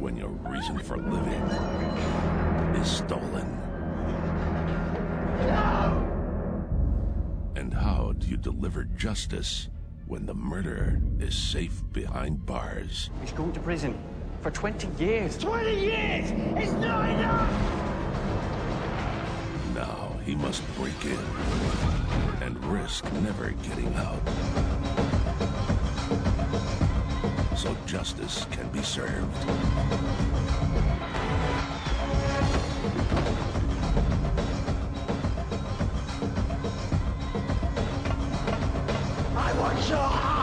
when your reason for living is stolen? And how do you deliver justice when the murderer is safe behind bars? He's going to prison for 20 years. 20 years! It's not enough! Now he must break in and risk never getting out. So justice can be served. I want your